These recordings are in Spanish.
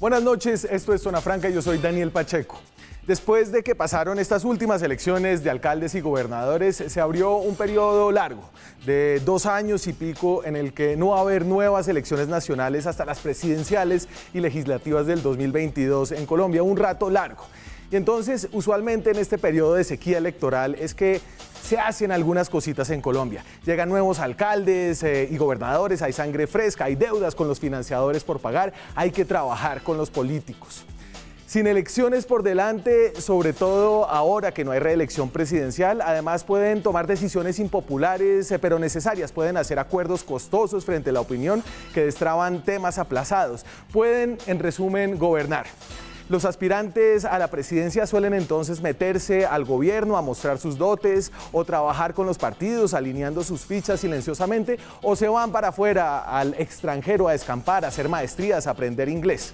Buenas noches, esto es Zona Franca, yo soy Daniel Pacheco. Después de que pasaron estas últimas elecciones de alcaldes y gobernadores, se abrió un periodo largo de dos años y pico en el que no va a haber nuevas elecciones nacionales hasta las presidenciales y legislativas del 2022 en Colombia, un rato largo. Y entonces, usualmente en este periodo de sequía electoral es que se hacen algunas cositas en Colombia. Llegan nuevos alcaldes eh, y gobernadores, hay sangre fresca, hay deudas con los financiadores por pagar, hay que trabajar con los políticos. Sin elecciones por delante, sobre todo ahora que no hay reelección presidencial, además pueden tomar decisiones impopulares, eh, pero necesarias. Pueden hacer acuerdos costosos frente a la opinión que destraban temas aplazados. Pueden, en resumen, gobernar. Los aspirantes a la presidencia suelen entonces meterse al gobierno a mostrar sus dotes o trabajar con los partidos alineando sus fichas silenciosamente o se van para afuera al extranjero a escampar, a hacer maestrías, a aprender inglés.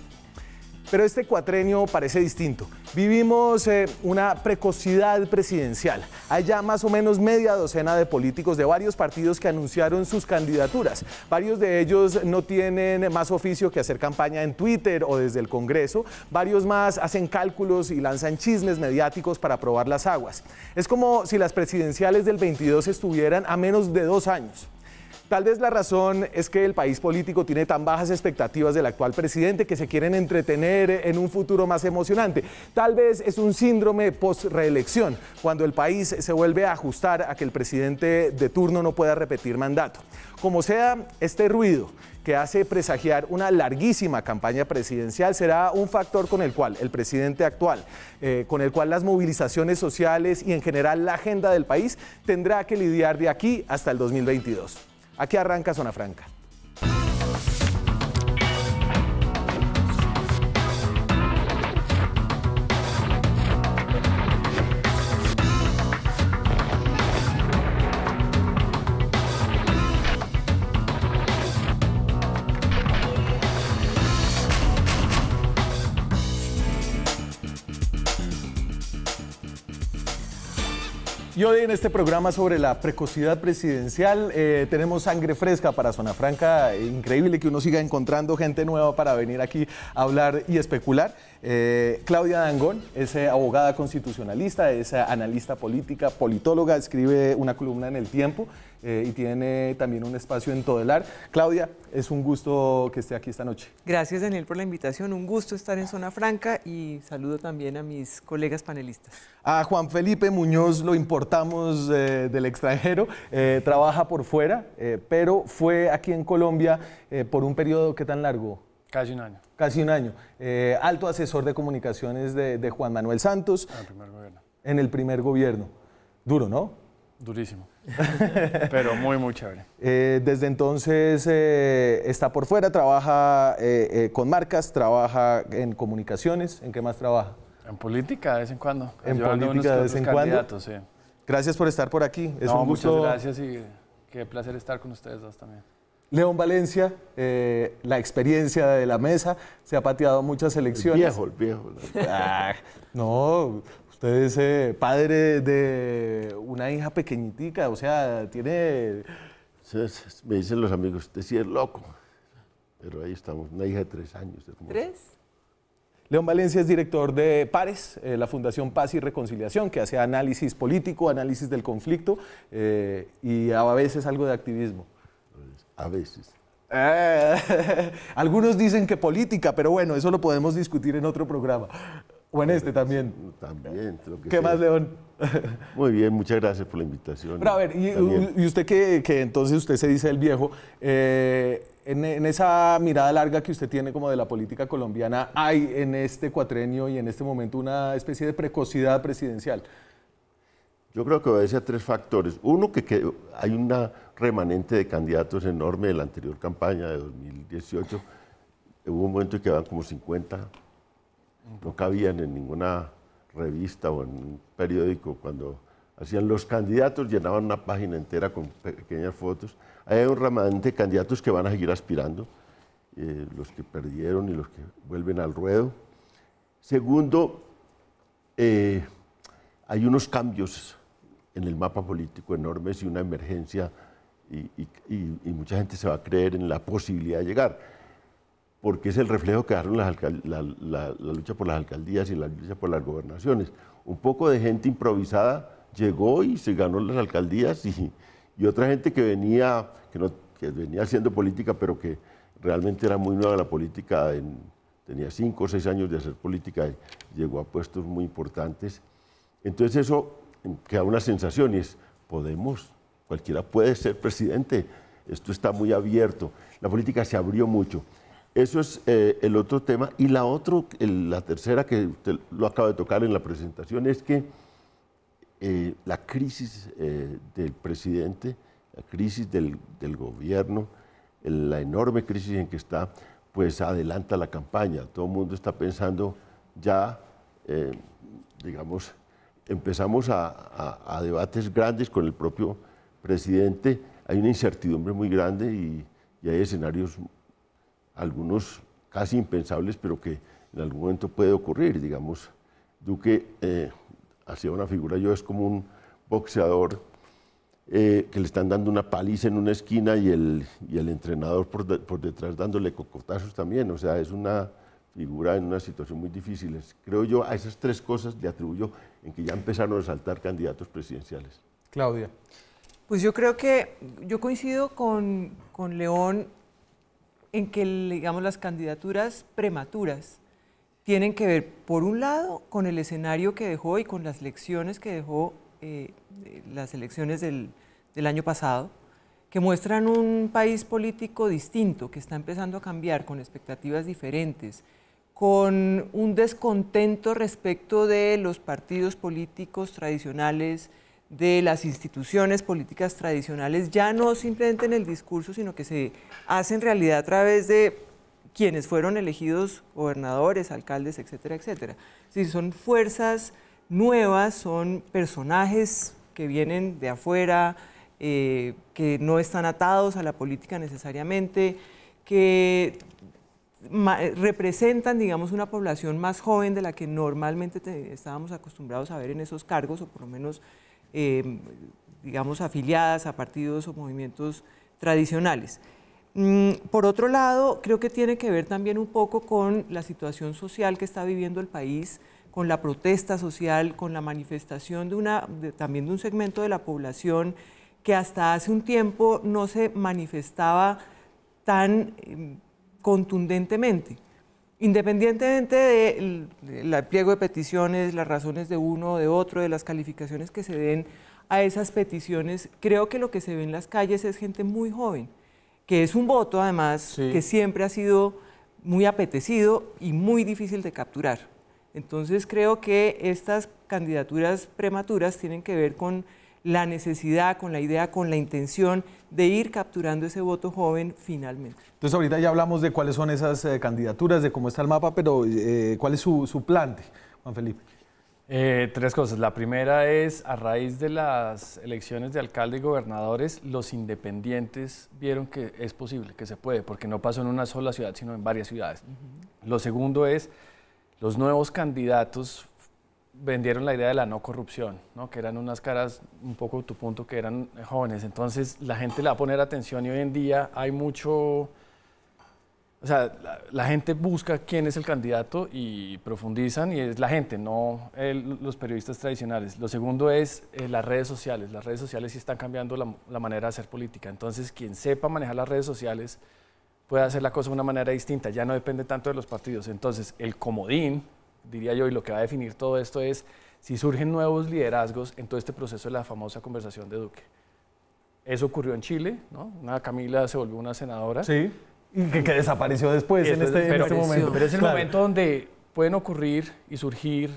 Pero este cuatrenio parece distinto. Vivimos eh, una precocidad presidencial. Hay ya más o menos media docena de políticos de varios partidos que anunciaron sus candidaturas. Varios de ellos no tienen más oficio que hacer campaña en Twitter o desde el Congreso. Varios más hacen cálculos y lanzan chismes mediáticos para probar las aguas. Es como si las presidenciales del 22 estuvieran a menos de dos años. Tal vez la razón es que el país político tiene tan bajas expectativas del actual presidente que se quieren entretener en un futuro más emocionante. Tal vez es un síndrome post-reelección, cuando el país se vuelve a ajustar a que el presidente de turno no pueda repetir mandato. Como sea, este ruido que hace presagiar una larguísima campaña presidencial será un factor con el cual el presidente actual, eh, con el cual las movilizaciones sociales y en general la agenda del país tendrá que lidiar de aquí hasta el 2022. Aquí arranca Zona Franca. En este programa sobre la precocidad presidencial eh, tenemos sangre fresca para Zona Franca. Increíble que uno siga encontrando gente nueva para venir aquí a hablar y especular. Eh, Claudia Dangón es eh, abogada constitucionalista, es analista política, politóloga, escribe una columna en El Tiempo y tiene también un espacio en Todelar. Claudia, es un gusto que esté aquí esta noche. Gracias Daniel por la invitación, un gusto estar en Zona Franca y saludo también a mis colegas panelistas. A Juan Felipe Muñoz lo importamos eh, del extranjero, eh, trabaja por fuera, eh, pero fue aquí en Colombia por un periodo, ¿qué tan largo? Casi un año. Casi un año. alto asesor de comunicaciones de, Juan Manuel Santos. En el primer gobierno. En el primer gobierno. Duro, ¿no? Durísimo. pero muy, muy chévere. desde entonces está por fuera, trabaja con marcas, trabaja en comunicaciones. ¿En qué más trabaja? En política de vez en cuando. En política de vez en cuando. Sí. Gracias por estar por aquí. Es un gusto. Muchas gracias y qué placer estar con ustedes dos también. León Valencia, eh, la experiencia de la mesa, se ha pateado muchas elecciones. El viejo, el viejo. Ah, no, usted es eh, padre de una hija pequeñitica, o sea, tiene... Me dicen los amigos, usted sí es loco. Pero ahí estamos, una hija de tres años. ¿Tres? León Valencia es director de PARES, eh, la Fundación Paz y Reconciliación, que hace análisis político, análisis del conflicto eh, y a veces algo de activismo. A veces. Eh, algunos dicen que política, pero bueno, eso lo podemos discutir en otro programa. O en este también. También. ¿Qué más, León? Muy bien, muchas gracias por la invitación. Pero a ver, y, usted que, que, entonces usted se dice el viejo, en, esa mirada larga que usted tiene como de la política colombiana, ¿hay en este cuatrenio y en este momento una especie de precocidad presidencial? Yo creo que obedece a tres factores. Uno, que, hay una remanente de candidatos enorme de la anterior campaña de 2018. Hubo un momento en que quedaban como 50, no cabían en ninguna revista o en un periódico cuando hacían los candidatos, llenaban una página entera con pequeñas fotos. Hay un remanente de candidatos que van a seguir aspirando, eh, los que perdieron y los que vuelven al ruedo. Segundo, eh, hay unos cambios en el mapa político enormes y una emergencia y, mucha gente se va a creer en la posibilidad de llegar. Porque es el reflejo que dejaron las la, la- la lucha por las alcaldías y la lucha por las gobernaciones. Un poco de gente improvisada llegó y se ganó las alcaldías y, y otra gente que venía, que, no, que venía haciendo política, pero que realmente era muy nueva en la política, en- tenía cinco o seis años de hacer política y llegó a puestos muy importantes. Entonces eso queda una sensación y es, podemos, cualquiera puede ser presidente, esto está muy abierto, la política se abrió mucho. Eso es eh, el otro tema. Y la, otro, la tercera que usted lo acaba de tocar en la presentación es que eh, la crisis eh, del presidente, la crisis del, del gobierno, la enorme crisis en que está, pues adelanta la campaña. Todo el mundo está pensando ya, digamos, empezamos a, a- a debates grandes con el propio presidente. Hay una incertidumbre muy grande y, y hay escenarios, algunos casi impensables, pero que en algún momento puede ocurrir. Digamos, Duque eh, hacía una figura, yo es como un boxeador eh, que le están dando una paliza en una esquina y el, y el entrenador por, de- por detrás dándole cocotazos también. O sea, es una figura en una situación muy difícil. Creo yo a esas tres cosas le atribuyo en que ya empezaron a saltar candidatos presidenciales. Claudia. Pues yo creo que yo coincido con, con León en que, digamos, las candidaturas prematuras tienen que ver, por un lado, con el escenario que dejó y con las lecciones que dejó eh, eh, las elecciones del, del año pasado, que muestran un país político distinto, que está empezando a cambiar, con expectativas diferentes, con un descontento respecto de los partidos políticos tradicionales, de las instituciones políticas tradicionales, ya no simplemente en el discurso, sino que se hace en realidad a través de quienes fueron elegidos gobernadores, alcaldes, etcétera, etcétera. Sí, son fuerzas nuevas, son personajes que vienen de afuera, eh, que no están atados a la política necesariamente, que representan, digamos, una población más joven de la que normalmente te- estábamos acostumbrados a ver en esos cargos, o por lo menos, eh, digamos, afiliadas a partidos o movimientos tradicionales. Mm, Por otro lado, creo que tiene que ver también un poco con la situación social que está viviendo el país, con la protesta social, con la manifestación de una, también de un segmento de la población que hasta hace un tiempo no se manifestaba tan em, contundentemente. Independientemente del pliego de peticiones, las razones de uno o de otro, de las calificaciones que se den a esas peticiones, creo que lo que se ve en las calles es gente muy joven, que es un voto además Sí. que siempre ha sido muy apetecido y muy difícil de capturar. Entonces creo que estas candidaturas prematuras tienen que ver con la necesidad, con la idea, con la intención de ir capturando ese voto joven finalmente. Entonces ahorita ya hablamos de cuáles son esas eh, candidaturas, de cómo está el mapa, pero eh, ¿cuál es su, su plante, Juan Felipe? Eh, tres cosas. La primera es, a raíz de las elecciones de alcalde y gobernadores, los independientes vieron que es posible, que se puede, porque no pasó en una sola ciudad, sino en varias ciudades. Lo segundo es, los nuevos candidatos vendieron la idea de la no corrupción, ¿no? que eran unas caras un poco tu punto, que eran jóvenes. Entonces la gente le va a poner atención y hoy en día hay mucho... O sea, la, gente busca quién es el candidato y profundizan y es la gente, no los periodistas tradicionales. Lo segundo es eh, las redes sociales. Las redes sociales sí están cambiando la manera de hacer política. Entonces, quien sepa manejar las redes sociales puede hacer la cosa de una manera distinta. Ya no depende tanto de los partidos. Entonces, el comodín, diría yo, y lo que va a definir todo esto es si surgen nuevos liderazgos en todo este proceso de la famosa conversación de Duque. Eso ocurrió en Chile, ¿no? Una Camila se volvió una senadora. Sí. Y que, que desapareció después en este, en este momento. Pero es el Claro. momento donde pueden ocurrir y surgir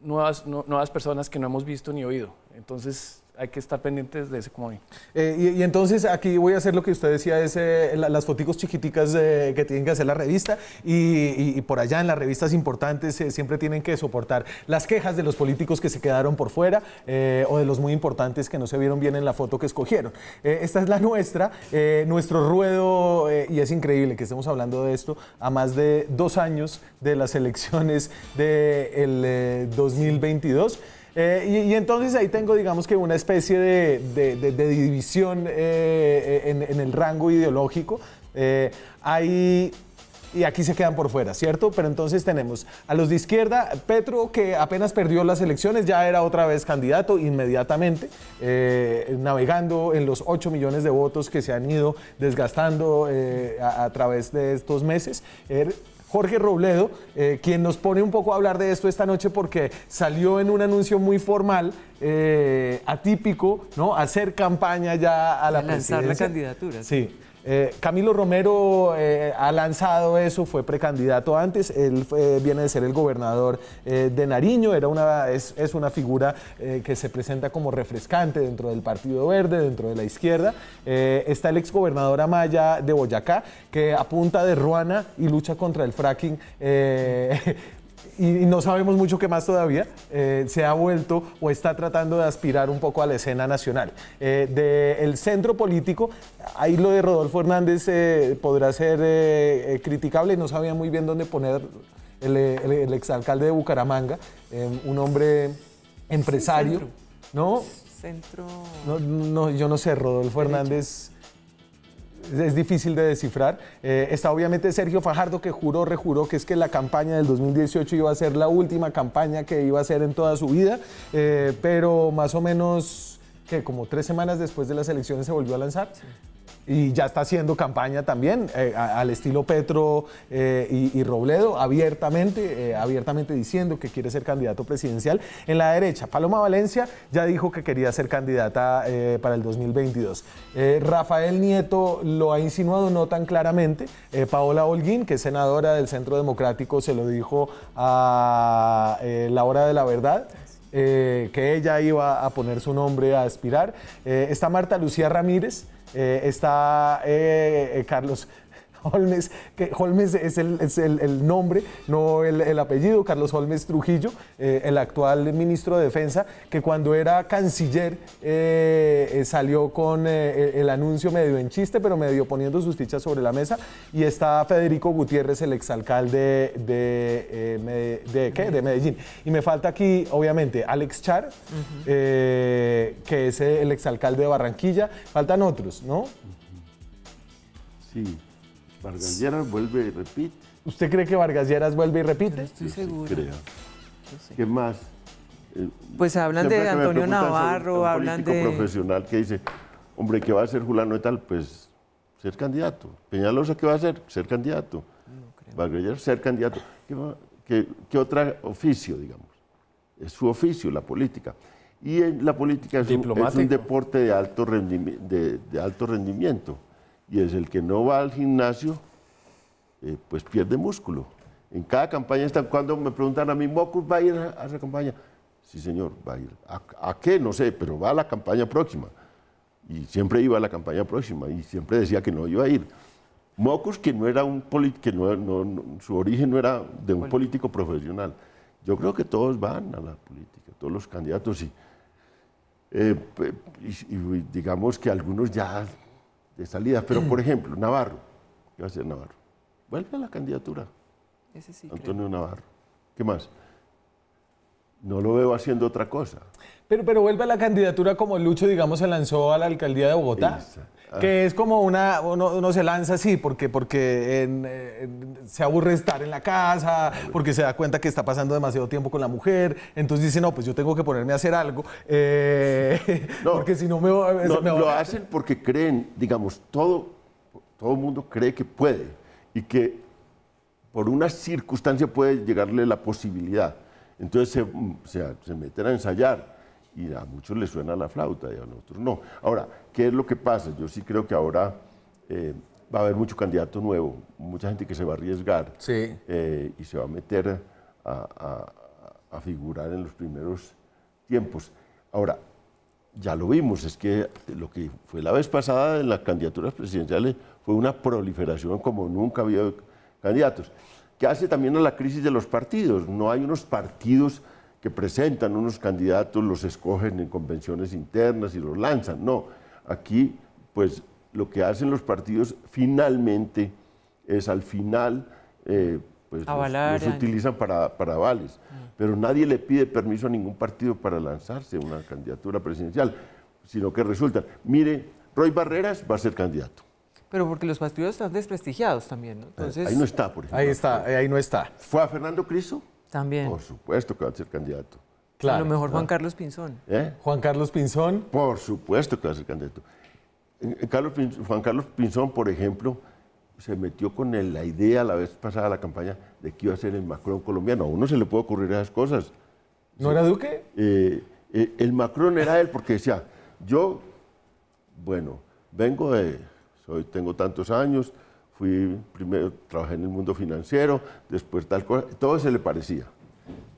nuevas, nu- nuevas personas que no hemos visto ni oído. Entonces hay que estar pendientes de ese comodín. Eh, y, y entonces aquí voy a hacer lo que usted decía, es eh, la- las foticos chiquiticas eh, que tienen que hacer la revista y, y- y por allá en las revistas importantes eh, siempre tienen que soportar las quejas de los políticos que se quedaron por fuera eh, o de los muy importantes que no se vieron bien en la foto que escogieron. Esta es la nuestra, nuestro ruedo, y es increíble que estemos hablando de esto a más de dos años de las elecciones del 2022. Eh, y, entonces ahí tengo, digamos que una especie de, división eh, en, en el rango ideológico. Eh, y aquí se quedan por fuera, ¿cierto? Pero entonces tenemos a los de izquierda, Petro, que apenas perdió las elecciones, ya era otra vez candidato inmediatamente, eh, navegando en los 8 millones de votos que se han ido desgastando eh, a, a, través de estos meses. Er, Jorge Robledo, eh, quien nos pone un poco a hablar de esto esta noche porque salió en un anuncio muy formal, eh, atípico, ¿no? Hacer campaña ya a la A lanzar la candidatura. Sí. Eh, Camilo Romero eh, ha lanzado eso, fue precandidato antes, él fue- viene de ser el gobernador eh, de Nariño, era una, es, una figura eh, que se presenta como refrescante dentro del Partido Verde, dentro de la izquierda. Eh, está el exgobernador Amaya de Boyacá, que apunta de Ruana y lucha contra el fracking. Y, no sabemos mucho qué más todavía, eh, se ha vuelto o está tratando de aspirar un poco a la escena nacional. Eh, Del centro político, ahí lo de Rodolfo Hernández eh, podrá ser criticable, no sabía muy bien dónde poner el, el- el exalcalde de Bucaramanga, un hombre empresario, centro. ¿no? Centro. No, no, yo no sé, Rodolfo Hernández es difícil de descifrar. Eh, está obviamente Sergio Fajardo que juró, rejuró que es que la campaña del 2018 iba a ser la última campaña que iba a hacer en toda su vida, eh, pero más o menos que como tres semanas después de las elecciones se volvió a lanzar. Y ya está haciendo campaña también, eh, al estilo Petro eh, y, Robledo, abiertamente, eh, abiertamente diciendo que quiere ser candidato presidencial. En la derecha, Paloma Valencia ya dijo que quería ser candidata para el 2022. Eh, Rafael Nieto lo ha insinuado no tan claramente. Paola Holguín, que es senadora del Centro Democrático, se lo dijo a La Hora de la Verdad que ella iba a poner su nombre a aspirar. Está Marta Lucía Ramírez, eh, está eh, eh, Carlos Holmes, que Holmes es el, es el- el nombre, no el, el apellido, Carlos Holmes Trujillo, eh, el actual ministro de Defensa, que cuando era canciller eh, eh, salió con eh, el anuncio medio en chiste, pero medio poniendo sus fichas sobre la mesa. Y está Federico Gutiérrez, el exalcalde de, eh, ¿qué? de Medellín. Y me falta aquí, obviamente, Alex Char, eh, que es el exalcalde de Barranquilla. Faltan otros, ¿no? Sí. Vargas Lleras vuelve y repite. ¿Usted cree que Vargas Lleras vuelve y repite? Estoy Yo sí creo. Sé. ¿Qué más? Eh, Pues hablan siempre de Antonio Navarro, un hablan político de. profesional que dice, hombre, ¿qué va a hacer Julano y tal? Pues ser candidato. Peñalosa, ¿qué va a hacer? Ser candidato. Vargas Lleras, ser candidato. ¿Qué, va- qué- qué otro oficio, digamos? Es su oficio, la política. Y en la política es un, es un deporte de alto, rendimi- de, de alto rendimiento. Y es el que no va al gimnasio, eh, pues pierde músculo. En cada campaña están, cuando me preguntan a mí, ¿Mocus va a ir a esa campaña? Sí, señor, va a ir. ¿A, a qué? No sé, pero va a la campaña próxima. Y siempre iba a la campaña próxima y siempre decía que no iba a ir. Mocus, que no era un que no, no- no- su origen no era de un político profesional. Yo creo que todos van a la política, todos los candidatos y, eh, y- y digamos que algunos ya de salida. Pero, por ejemplo, Navarro, ¿qué va a hacer Navarro? Vuelve a la candidatura. Ese sí, creo. Antonio Navarro. ¿Qué más? No lo veo haciendo otra cosa. Pero, pero vuelve a la candidatura como Lucho, digamos, se lanzó a la alcaldía de Bogotá. Esa. Ah. Que es como una, uno, uno se lanza así porque, porque en- en- se aburre estar en la casa, porque se da cuenta que está pasando demasiado tiempo con la mujer, entonces dice, no, pues yo tengo que ponerme a hacer algo, eh, No. porque si no me, No, me lo hacen porque creen, digamos, todo, todo el mundo cree que puede y que por una circunstancia puede llegarle la posibilidad. Entonces se, se- se meten a ensayar y a muchos les suena la flauta y a otros no. Ahora, ¿qué es lo que pasa? Yo sí creo que ahora eh, va a haber mucho candidato nuevo, mucha gente que se va a arriesgar Sí. eh, y se va a meter a, a- a figurar en los primeros tiempos. Ahora, ya lo vimos, es que lo que fue la vez pasada en las candidaturas presidenciales fue una proliferación como nunca había candidatos, que hace también a la crisis de los partidos. No hay unos partidos que presentan unos candidatos, los escogen en convenciones internas y los lanzan. No, aquí pues lo que hacen los partidos finalmente es al final eh, pues los- Avalar los utilizan para, para avales. Pero nadie le pide permiso a ningún partido para lanzarse una candidatura presidencial, sino que resulta, mire, Roy Barreras va a ser candidato. Pero porque los partidos están desprestigiados también, ¿no? Entonces, Ahí no está, por ejemplo. Ahí está, ahí no está. ¿Fue a Fernando Cristo? También. Por supuesto que va a ser candidato. a Claro. lo mejor Juan Carlos Pinzón. ¿Eh? Juan Carlos Pinzón. Por supuesto que va a ser candidato. Eh, eh, Carlos Pin- Juan Carlos Pinzón, por ejemplo, se metió con el- la idea la vez pasada la campaña de que iba a ser el Macron colombiano. A uno se le puede ocurrir esas cosas. ¿No era Duque? Eh, eh, el Macron era él porque decía, yo, bueno, vengo de, soy, tengo tantos años, fui primero, trabajé en el mundo financiero, después tal cosa, todo se le parecía.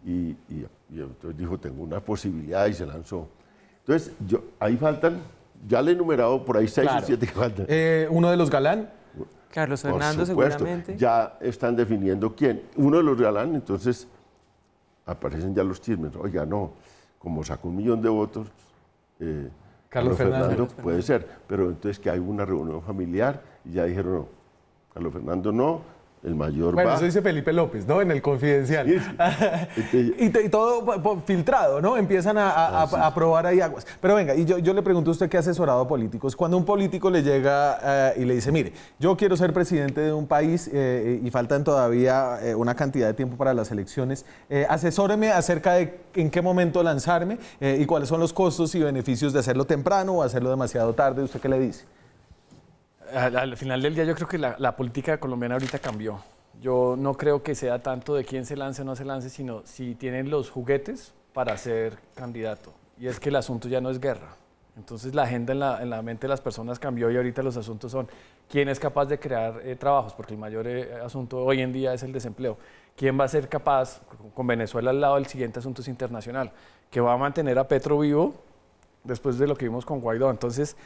Y, y- y entonces dijo, tengo una posibilidad y se lanzó. Entonces, yo, ahí faltan, ya le he enumerado por ahí seis Claro. o siete que faltan. Eh, uno de los galán. Carlos Por Fernando supuesto, seguramente. Ya están definiendo quién. Uno de los galán, entonces aparecen ya los chismes. Oiga, no, como sacó un millón de votos, eh, Carlos Fernando. puede ser. Pero entonces que hay una reunión familiar y ya dijeron, no, Carlos Fernando no, el mayor Bueno, va. eso dice Felipe López, ¿no? En el confidencial. Sí, sí. Este, y, te- y todo filtrado, ¿no? Empiezan a, a- a- a probar ahí aguas. Pero venga, y yo, yo le pregunto a usted que ha asesorado a políticos. Cuando un político le llega eh, y le dice, mire, yo quiero ser presidente de un país eh, y faltan todavía eh, una cantidad de tiempo para las elecciones, asesóreme acerca de en qué momento lanzarme y cuáles son los costos y beneficios de hacerlo temprano o hacerlo demasiado tarde. ¿Usted qué le dice? Al, al final del día yo creo que la, la política colombiana ahorita cambió. Yo no creo que sea tanto de quién se lance o no se lance, sino si tienen los juguetes para ser candidato. Y es que el asunto ya no es guerra. Entonces la agenda en la, en la mente de las personas cambió y ahorita los asuntos son quién es capaz de crear eh, trabajos, porque el mayor eh, asunto hoy en día es el desempleo. ¿Quién va a ser capaz, con Venezuela al lado, el siguiente asunto es internacional, que va a mantener a Petro vivo después de lo que vimos con Guaidó? Entonces,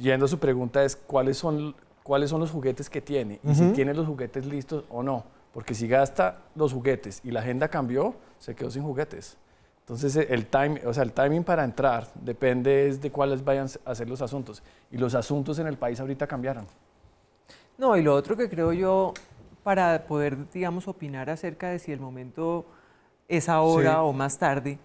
yendo a su pregunta es cuáles son, cuáles son los juguetes que tiene y si tiene los juguetes listos o no. Porque si gasta los juguetes y la agenda cambió, se quedó sin juguetes. Entonces el, time, o sea, el timing para entrar depende de cuáles vayan a ser los asuntos. Y los asuntos en el país ahorita cambiaron. No, y lo otro que creo yo, para poder, digamos, opinar acerca de si el momento es ahora Sí. o más tarde,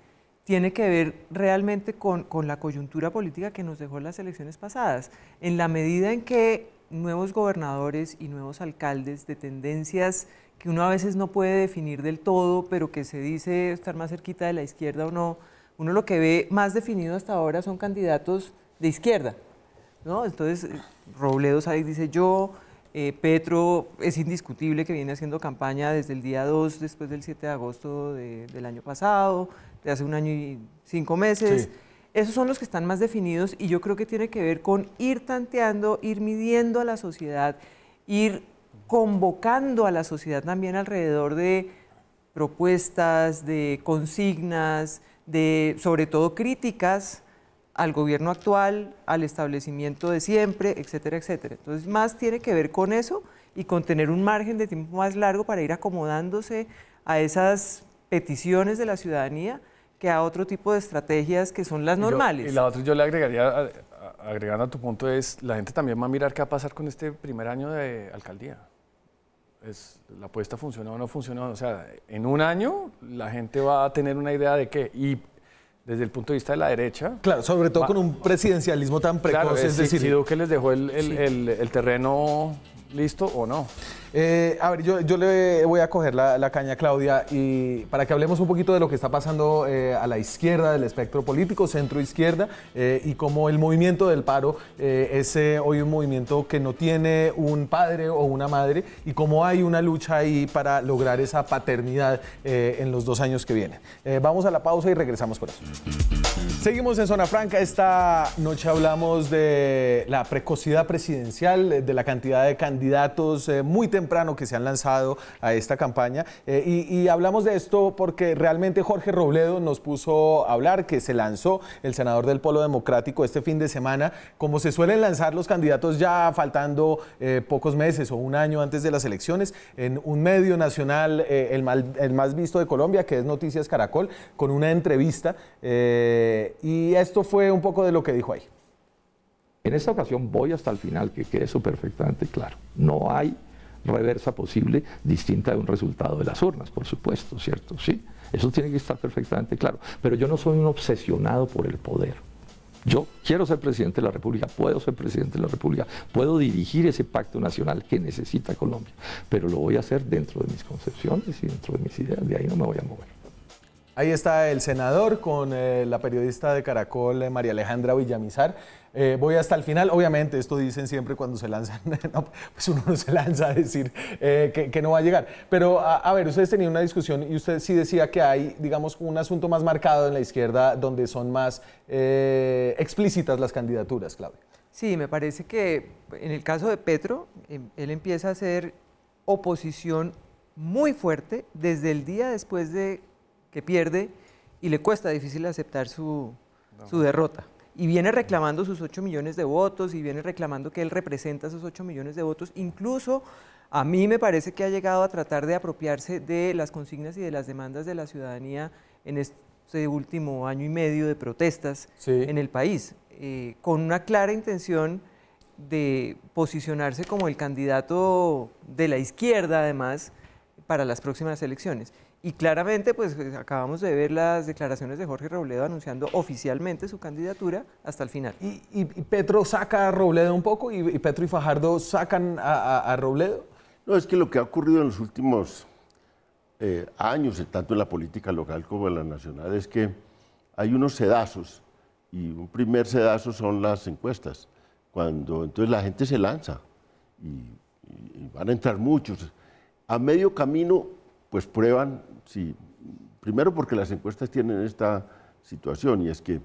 tiene que ver realmente con, con la coyuntura política que nos dejó las elecciones pasadas. En la medida en que nuevos gobernadores y nuevos alcaldes de tendencias que uno a veces no puede definir del todo, pero que se dice estar más cerquita de la izquierda o no, uno lo que ve más definido hasta ahora son candidatos de izquierda. ¿no? Entonces, Robledo Sáenz dice yo, eh, Petro es indiscutible que viene haciendo campaña desde el día 2, después del 7 de agosto de- del año pasado, de hace un año y cinco meses. Sí. Esos son los que están más definidos y yo creo que tiene que ver con ir tanteando, ir midiendo a la sociedad, ir convocando a la sociedad también alrededor de propuestas, de consignas, de sobre todo críticas al gobierno actual, al establecimiento de siempre, etcétera, etcétera. Entonces, más tiene que ver con eso y con tener un margen de tiempo más largo para ir acomodándose a esas peticiones de la ciudadanía que a otro tipo de estrategias que son las yo- normales. Y la otra yo le agregaría, agregando a tu punto, es la gente también va a mirar qué va a pasar con este primer año de alcaldía. Es, la apuesta funcionó o no funcionó. O sea, en un año la gente va a tener una idea de qué. Y desde el punto de vista de la derecha, Claro, sobre todo Va- con un presidencialismo tan precoz, claro, es es decir, si Duque les dejó el, el- el- el terreno listo o no. Eh, a ver, yo, le voy a coger la, la caña a Claudia y para que hablemos un poquito de lo que está pasando eh, a la izquierda del espectro político, centro izquierda, eh, y cómo el movimiento del paro eh, es hoy un movimiento que no tiene un padre o una madre y cómo hay una lucha ahí para lograr esa paternidad en los dos años que vienen. Vamos a la pausa y regresamos con eso. Seguimos en Zona Franca. Esta noche hablamos de la precocidad presidencial, de la cantidad de candidatos eh, muy temprano que se han lanzado a esta campaña. Eh, y, hablamos de esto porque realmente Jorge Robledo nos puso a hablar que se lanzó el senador del Polo Democrático este fin de semana, como se suelen lanzar los candidatos ya faltando eh, pocos meses o un año antes de las elecciones, en un medio nacional, eh, el, el más visto de Colombia, que es Noticias Caracol, con una entrevista. y esto fue un poco de lo que dijo ahí. En esta ocasión voy hasta el final, que quede eso perfectamente claro. No hay reversa posible distinta de un resultado de las urnas, por supuesto, ¿cierto? Sí, eso tiene que estar perfectamente claro. Pero yo no soy un obsesionado por el poder. Yo quiero ser presidente de la República, puedo ser presidente de la República, puedo dirigir ese pacto nacional que necesita Colombia, pero lo voy a hacer dentro de mis concepciones y dentro de mis ideas, de ahí no me voy a mover. Ahí está el senador con eh, la periodista de Caracol, eh, María Alejandra Villamizar. Eh, voy hasta el final. Obviamente, esto dicen siempre cuando se lanzan, pues uno no se lanza a decir que, no va a llegar. Pero, a, ver, ustedes tenían una discusión y usted sí decía que hay, digamos, un asunto más marcado en la izquierda donde son más explícitas las candidaturas, Claudia. Sí, me parece que en el caso de Petro, em, él empieza a hacer oposición muy fuerte desde el día después de que pierde y le cuesta difícil aceptar su, derrota. Y viene reclamando sus 8 millones de votos y viene reclamando que él representa esos 8 millones de votos. Incluso a mí me parece que ha llegado a tratar de apropiarse de las consignas y de las demandas de la ciudadanía en este último año y medio de protestas en el país, eh, con una clara intención de posicionarse como el candidato de la izquierda, además, para las próximas elecciones. Y claramente, pues eh, acabamos de ver las declaraciones de Jorge Robledo anunciando oficialmente su candidatura hasta el final. ¿Y, Petro saca a Robledo un poco? ¿Y, Petro y Fajardo sacan a, Robledo? No, es que lo que ha ocurrido en los últimos eh, años, tanto en la política local como en la nacional, es que hay unos sedazos, y un primer sedazo son las encuestas, cuando entonces la gente se lanza, y van a entrar muchos. A medio camino pues prueban, si, primero porque las encuestas tienen esta situación y es que,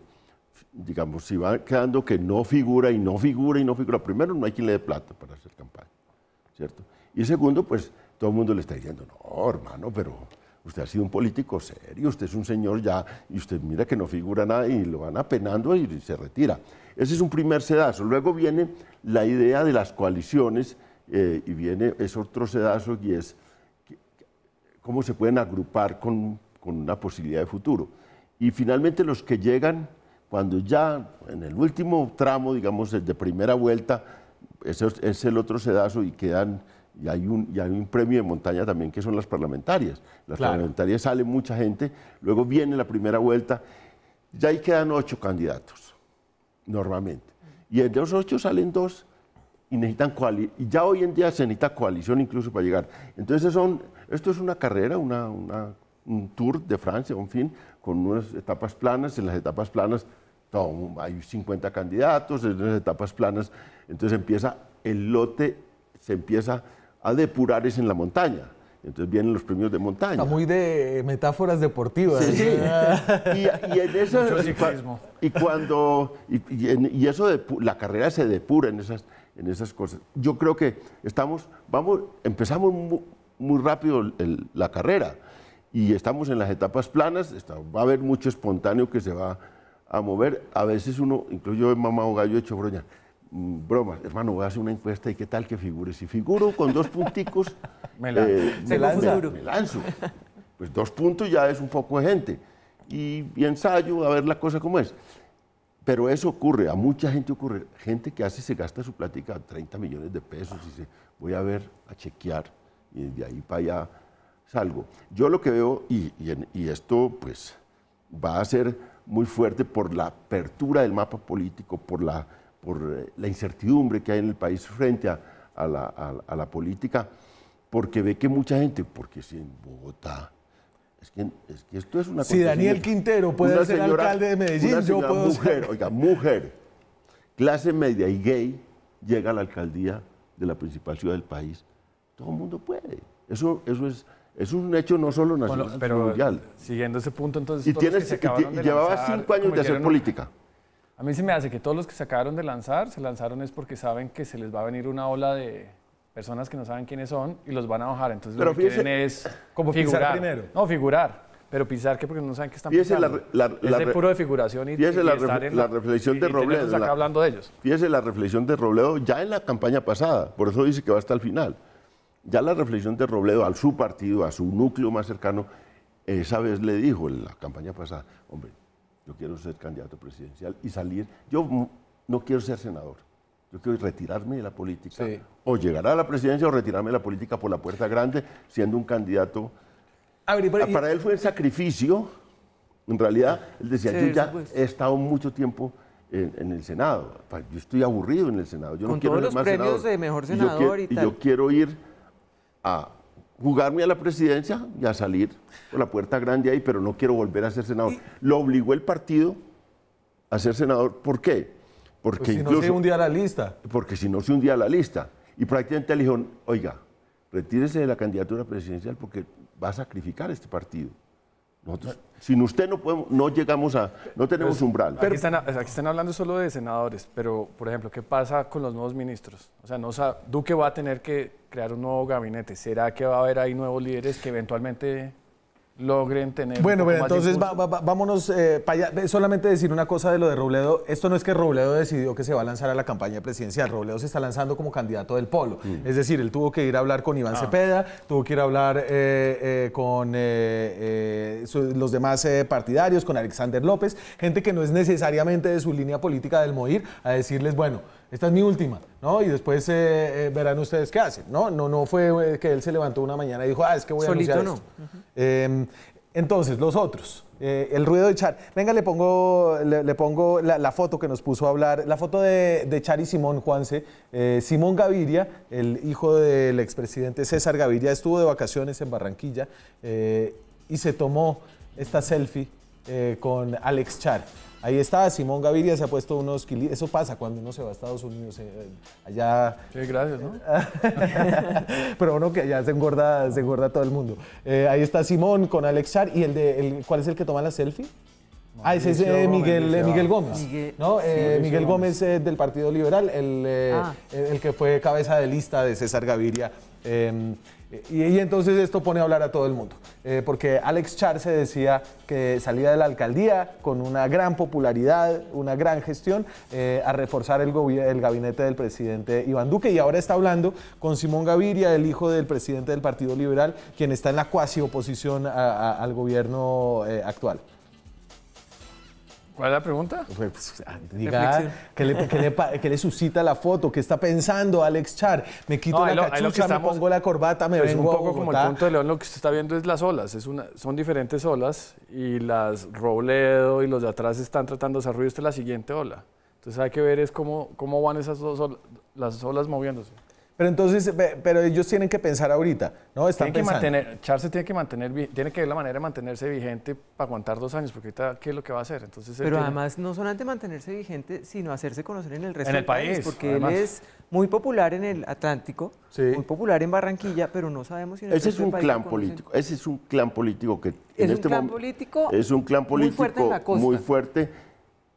digamos, si va quedando que no figura y no figura y no figura, primero no hay quien le dé plata para hacer campaña, ¿cierto? Y segundo, pues todo el mundo le está diciendo, no, hermano, pero usted ha sido un político serio, usted es un señor ya, y usted mira que no figura nada y lo van apenando y se retira. Ese es un primer sedazo. Luego viene la idea de las coaliciones eh, y viene, es otro sedazo y es cómo se pueden agrupar con, una posibilidad de futuro. Y finalmente los que llegan, cuando ya en el último tramo, digamos, de primera vuelta, ese es el otro sedazo y quedan, y hay, un, y hay un premio de montaña también que son las parlamentarias. Las parlamentarias sale mucha gente, luego viene la primera vuelta, ya ahí quedan ocho candidatos, normalmente. Y de los ocho salen dos y necesitan y ya hoy en día se necesita coalición incluso para llegar. Entonces son, esto es una carrera, una, un tour de Francia, un fin, con unas etapas planas, en las etapas planas hay 50 candidatos, en las etapas planas, entonces empieza el lote, se empieza a depurar es en la montaña. Entonces vienen los premios de montaña. Está muy de metáforas deportivas. Sí, y, en eso, y, cuando y, eso de, la carrera se depura en esas en esas cosas. Yo creo que estamos, vamos, empezamos muy, rápido la carrera y estamos en las etapas planas, va a haber mucho espontáneo que se va a mover. A veces uno, incluso yo en Mamá o Gallo he hecho broña, mm, bromas, hermano, voy a hacer una encuesta y qué tal que figure. Si figuro con dos punticos, me, eh, me, lanzo. Pues dos puntos ya es un poco de gente. Y, y ensayo a ver la cosa como es. Pero eso ocurre, a mucha gente ocurre. Gente que hace, se gasta su plática 30 millones de pesos y dice, voy a ver, a chequear, y de ahí para allá salgo. Yo lo que veo, y, esto pues va a ser muy fuerte por la apertura del mapa político, por la, por eh, la incertidumbre que hay en el país frente a, la, a la política, porque ve que mucha gente, porque si en Bogotá es que, esto es una Si Daniel Quintero puede ser alcalde de Medellín, yo puedo mujer, Oiga, mujer, clase media y gay, llega a la alcaldía de la principal ciudad del país. Todo el mundo puede. Eso, eso es, es un hecho no solo nacional, pero mundial. Siguiendo ese punto, entonces. Y, tienes, y, llevaba cinco años de hacer política. A mí se me hace que todos los que se acabaron de lanzar, se lanzaron es porque saben que se les va a venir una ola de, personas que no saben quiénes son y los van a bajar. Entonces lo que quieren es como figurar. primero. No, figurar. Pero pisar que porque no saben qué están pisando. La, la, es puro de figuración y, fíjese la, la, reflexión de Robledo. acá hablando de ellos. Fíjese la reflexión de Robledo ya en la campaña pasada. Por eso dice que va hasta el final. Ya la reflexión de Robledo a su partido, a su núcleo más cercano, esa vez le dijo en la campaña pasada, hombre, yo quiero ser candidato presidencial y salir. Yo no quiero ser senador yo quiero retirarme de la política, o llegar a la presidencia o retirarme de la política por la puerta grande, siendo un candidato. Para él fue un sacrificio, en realidad, él decía, yo ya he estado mucho tiempo en, el Senado. Yo estoy aburrido en el Senado. Yo Con no quiero todos los premios de mejor senador y, y, yo quiero ir a jugarme a la presidencia y a salir por la puerta grande ahí, pero no quiero volver a ser senador. Lo obligó el partido a ser senador. ¿Por qué? Porque pues si incluso, no se hundía la lista. Porque si no se hundía la lista. Y prácticamente le dijeron, oiga, retírese de la candidatura presidencial porque va a sacrificar este partido. Nosotros, sin usted no podemos, no llegamos a, no tenemos umbral. Aquí están, aquí están, hablando solo de senadores, pero por ejemplo, ¿qué pasa con los nuevos ministros? O sea, no, Duque va a tener que crear un nuevo gabinete. ¿Será que va a haber ahí nuevos líderes que eventualmente logren tener. Bueno, bueno entonces vámonos eh, para allá. Solamente decir una cosa de lo de Robledo. Esto no es que Robledo decidió que se va a lanzar a la campaña presidencial. Robledo se está lanzando como candidato del Polo. Mm. Es decir, él tuvo que ir a hablar con Iván ah. Cepeda, tuvo que ir a hablar eh, eh, con los demás partidarios, con Alexander López, gente que no es necesariamente de su línea política del MOIR, a decirles, bueno, esta es mi última, ¿no? Y después verán ustedes qué hacen, ¿no? No, no fue que él se levantó una mañana y dijo, ah, es que voy a Solito anunciar no. Entonces, los otros. Eh, el ruido de Char. Venga, le pongo, le, pongo la, foto que nos puso a hablar, la foto de, Char y Simón Juanse. Eh, Simón Gaviria, el hijo del expresidente César Gaviria, estuvo de vacaciones en Barranquilla eh, y se tomó esta selfie con Alex Char. Ahí está, Simón Gaviria se ha puesto unos kilitos. Eso pasa cuando uno se va a Estados Unidos, eh, allá... Sí, gracias, ¿no? Pero bueno, que allá se engorda, se engorda todo el mundo. Eh, ahí está Simón con Alex Char. ¿Y el de, ¿cuál es el que toma la selfie? Ah, ese es eh, Miguel, Miguel Gómez. Miguel, ¿no? Miguel Gómez del Partido Liberal, el, ah. el, que fue cabeza de lista de César Gaviria. Y, entonces esto pone a hablar a todo el mundo, eh, porque Alex Char se decía que salía de la alcaldía con una gran popularidad, una gran gestión, eh, a reforzar el, el, gabinete del presidente Iván Duque, y ahora está hablando con Simón Gaviria, el hijo del presidente del Partido Liberal, quien está en la cuasi oposición al gobierno eh, actual. ¿Cuál es la pregunta? Pues, pues ah, diga, ¿qué le, suscita la foto? ¿Qué está pensando Alex Char? Me quito la cachucha, me pongo la corbata, me vengo un poco como el punto de León, lo que usted está viendo es las olas. Es una, son diferentes olas y las Robledo y los de atrás están tratando de desarrollar esta la siguiente ola. Entonces hay que ver es cómo, cómo van esas dos olas, las olas moviéndose. Pero entonces, pero ellos tienen que pensar ahorita, ¿no? Están tienen que mantener, Charles tiene que mantener, tiene que ver la manera de mantenerse vigente para aguantar dos años, porque ahorita, ¿qué es lo que va a hacer? Entonces, pero además, no solamente mantenerse vigente, sino hacerse conocer en el resto del país, porque él es muy popular en el Atlántico, muy popular en Barranquilla, pero no sabemos si en el Ese es un clan político, ese es un clan político que en este es un clan político muy fuerte, muy fuerte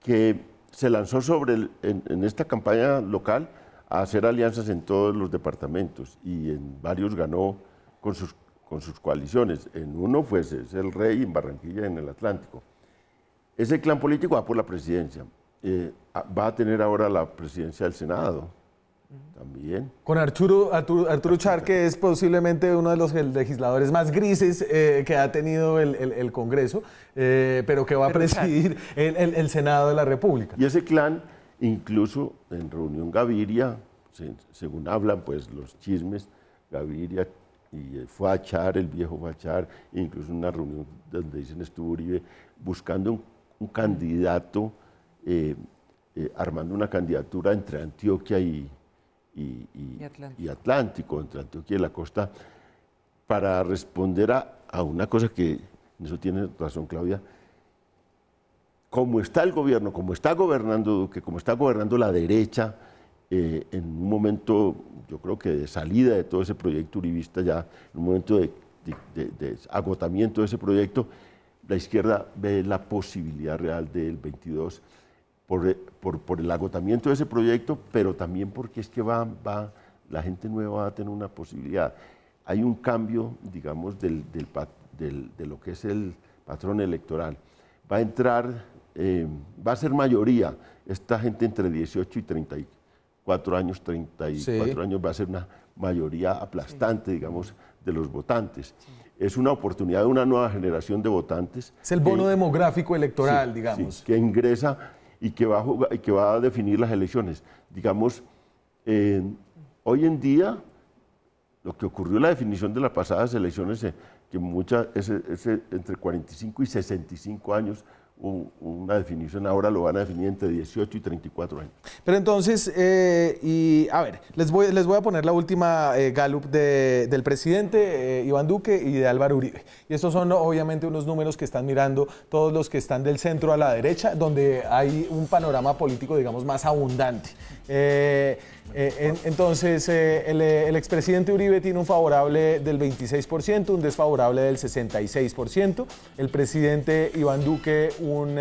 que se lanzó sobre en esta campaña local a hacer alianzas en todos los departamentos y en varios ganó con sus, con sus coaliciones. En uno fue es el rey en Barranquilla, en el Atlántico. Ese clan político va por la presidencia. Eh, va a tener ahora la presidencia del Senado también. Con Arturo, Arturo, Char, que es posiblemente uno de los legisladores más grises eh, que ha tenido el, Congreso, eh, pero que va a presidir el Senado de la República. Y ese clan Incluso en reunión Gaviria, según hablan pues los chismes, Gaviria y fue a echar, el viejo fue a echar, incluso en una reunión donde dicen estuvo Uribe buscando un, candidato, eh, eh, armando una candidatura entre Antioquia y, y, Atlántico. entre Antioquia y la costa, para responder a, a una cosa que, en eso tiene razón Claudia, como está el gobierno, como está gobernando Duque, como está gobernando la derecha, eh, en un momento, yo creo que de salida de todo ese proyecto uribista, ya en un momento de, agotamiento de ese proyecto, la izquierda ve la posibilidad real del 22 por, por, el agotamiento de ese proyecto, pero también porque es que va, la gente nueva va a tener una posibilidad. Hay un cambio, digamos, de lo que es el patrón electoral. Va a entrar eh, va a ser mayoría. Esta gente entre 18 y 34 años, 34 años, va a ser una mayoría aplastante, digamos, de los votantes. Es una oportunidad de una nueva generación de votantes. Es el bono demográfico electoral, digamos. que ingresa y que, va a y que va a definir las elecciones. Digamos, hoy en día, lo que ocurrió en la definición de las pasadas elecciones, eh, que muchas, entre 45 y 65 años un- una definición, ahora lo van a definir entre 18 y 34 años. Pero entonces, eh, y a ver, les voy, les voy a poner la última eh, Gallup de- del presidente eh, Iván Duque y de Álvaro Uribe. Y estos son obviamente unos números que están mirando todos los que están del centro a la derecha, donde hay un panorama político, digamos, más abundante. Eh, eh, en- entonces, eh, el, eh, el expresidente Uribe tiene un favorable del 26%, un desfavorable del 66%, el presidente Iván Duque un